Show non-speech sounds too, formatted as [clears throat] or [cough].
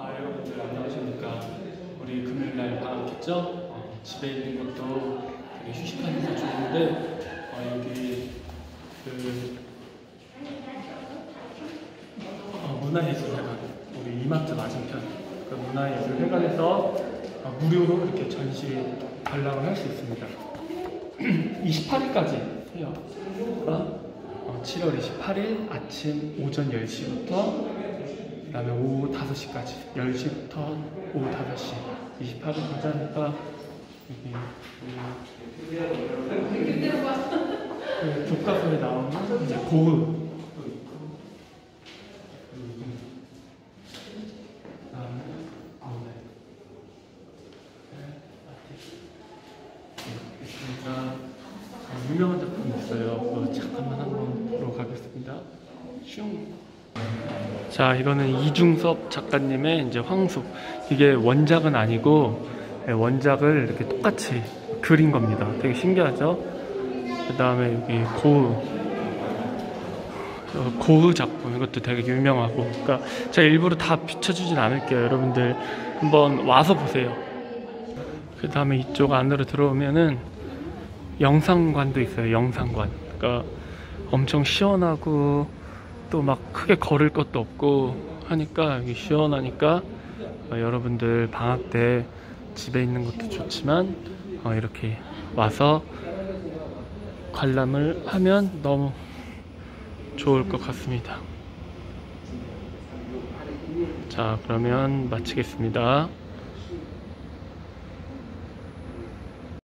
아 여러분들 안녕하십니까? 우리 금요일 날 방학했죠? 어, 집에 있는 것도 되게 휴식하면서 좋은데 어, 여기 그 어, 문화예술회관 우리 이마트 맞은편 그 문화예술회관에서 어, 무료로 이렇게 전시 관람을 할 수 있습니다. [clears throat] 28일까지 해요. 어, 7월 28일 아침 오전 10시부터 그 다음에 오후 5시까지 10시부터 오후 5시 28일 가자니까 여기 그 교과서에 나오는 이제 그다음에 아우네 있으니까 유명한 작품이 있어요. 잠깐만 한번 보러 가겠습니다. 슝. 자, 이거는 이중섭 작가님의 이제 황숙. 이게 원작은 아니고 예, 원작을 이렇게 똑같이 그린 겁니다. 되게 신기하죠? 그 다음에 여기 고흐. 어, 고흐 작품 이것도 되게 유명하고 그러니까 제가 일부러 다 비춰주진 않을게요 여러분들 한번 와서 보세요 그 다음에 이쪽 안으로 들어오면은 영상관도 있어요 영상관 그러니까 엄청 시원하고 또 막 크게 걸을 것도 없고 하니까 여기 시원하니까 어, 여러분들 방학 때 집에 있는 것도 좋지만 어, 이렇게 와서 관람을 하면 너무 좋을 것 같습니다. 자, 그러면 마치겠습니다.